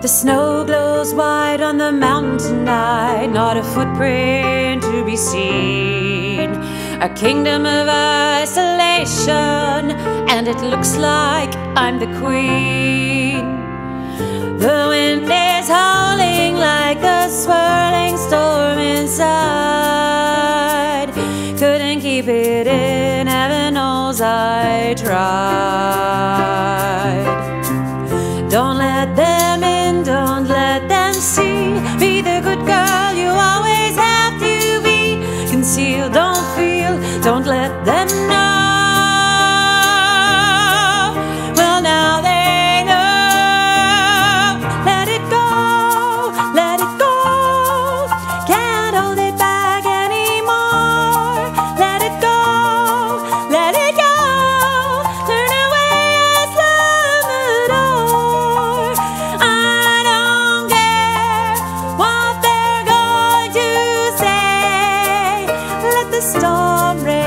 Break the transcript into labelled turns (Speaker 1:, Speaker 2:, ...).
Speaker 1: The snow glows white on the mountain tonight, not a footprint to be seen. A kingdom of isolation, and it looks like I'm the queen. The wind is howling like a swirling storm inside. Couldn't keep it in, heaven knows I tried. Them know. Well, now they know. Let it go, let it go. Can't hold it back anymore. Let it go, let it go. Turn away and slam the door. I don't care what they're going to say. Let the storm rage